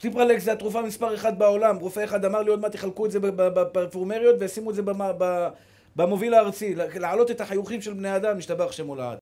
ציפרלקס זה התרופה מספר אחת בעולם. רופא אחד אמר לי עוד מעט יחלקו את זה בפרפורמריות וישימו את זה במוביל הארצי. להעלות את החיוכים של בני אדם, משתבח שמו לעד.